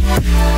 Thank